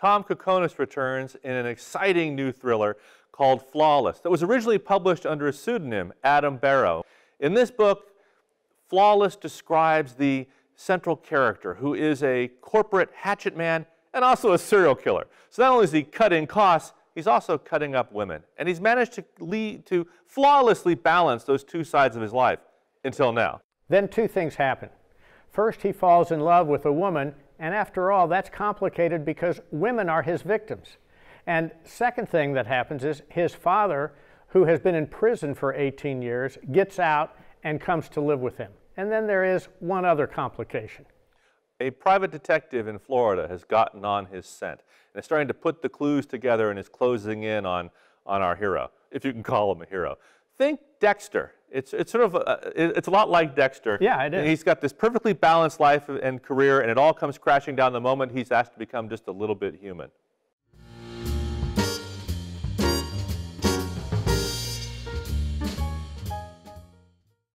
Tom Kakonis returns in an exciting new thriller called Flawless that was originally published under a pseudonym, Adam Barrow. In this book, Flawless describes the central character who is a corporate hatchet man and also a serial killer. So not only is he cutting costs, he's also cutting up women. And he's managed to, lead, to flawlessly balance those two sides of his life until now. Then two things happen. First, he falls in love with a woman, and after all, that's complicated because women are his victims. And second thing that happens is his father, who has been in prison for 18 years, gets out and comes to live with him. And then there is one other complication. A private detective in Florida has gotten on his scent and is starting to put the clues together and is closing in on, on our hero, if you can call him a hero. Think Dexter. It's, it's sort of uh, a, it's a lot like Dexter. Yeah, it is. And he's got this perfectly balanced life and career, and it all comes crashing down the moment he's asked to become just a little bit human.